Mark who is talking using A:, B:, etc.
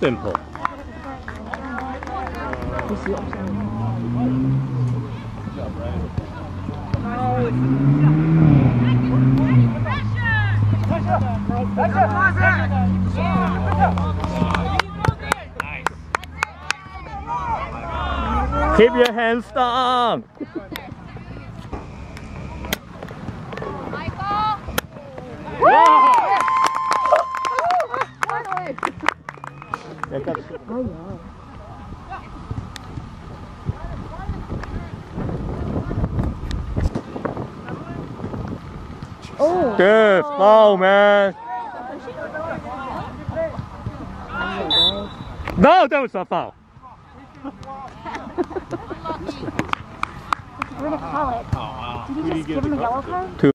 A: simple. Keep your hands down. 약간
B: Oh.
A: Good foul, man. No, that was a foul.
B: We're gonna call it. Did you just give him a yellow card?
A: Two.